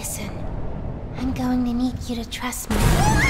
Listen, I'm going to need you to trust me.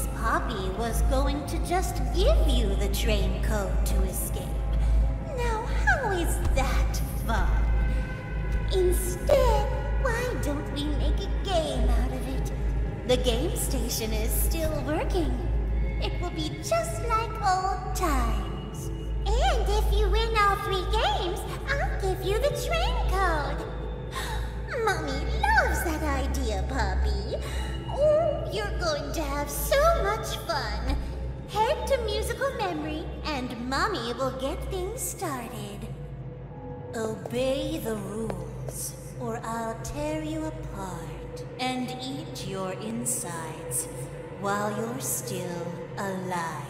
Miss Poppy was going to just give you the train code to escape. Now, how is that fun? Instead, why don't we make a game out of it? The game station is still working. It will be just like old times. And if you win all three games, I'll give you the train code. Mommy loves that idea, puppy. Oh, you're going to have so much fun. Head to musical memory, and Mommy will get things started. Obey the rules, or I'll tear you apart and eat your insides while you're still alive.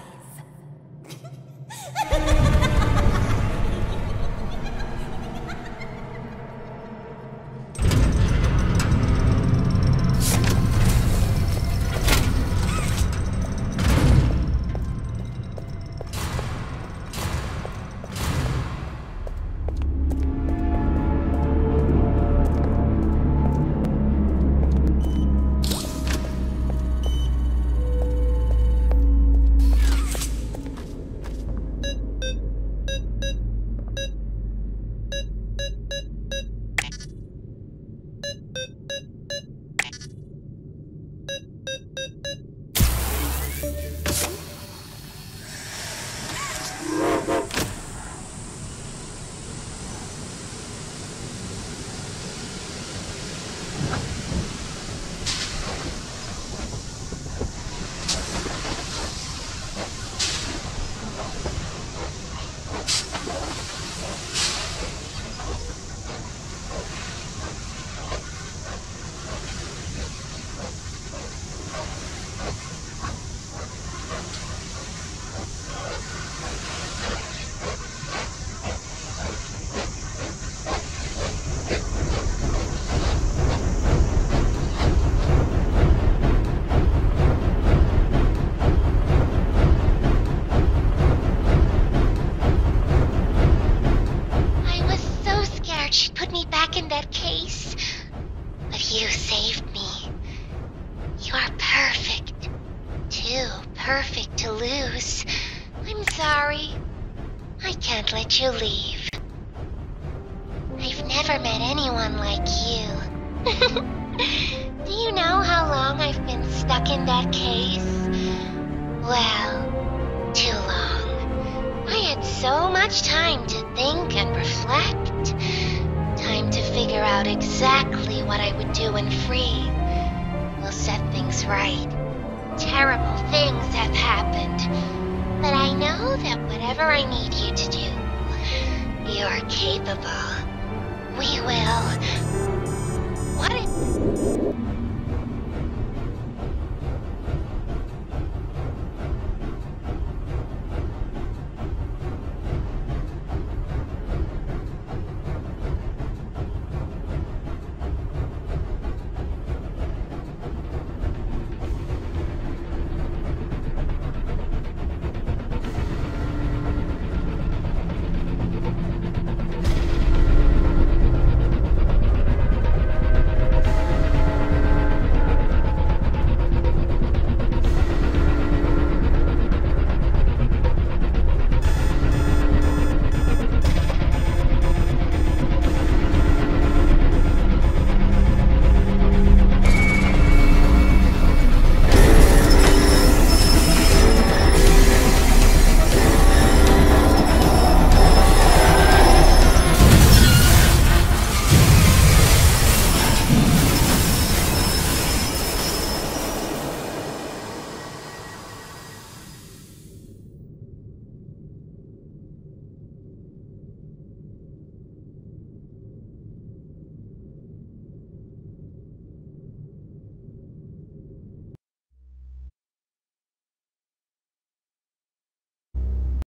Are perfect. Too perfect to lose. I'm sorry. I can't let you leave. I've never met anyone like you. Do you know how long I've been stuck in that case? Well, too long. I had so much time to think and reflect. Time to figure out exactly what I would do when free. We'll set things right. Terrible things have happened. But I know that whatever I need you to do, you're capable. We will. What?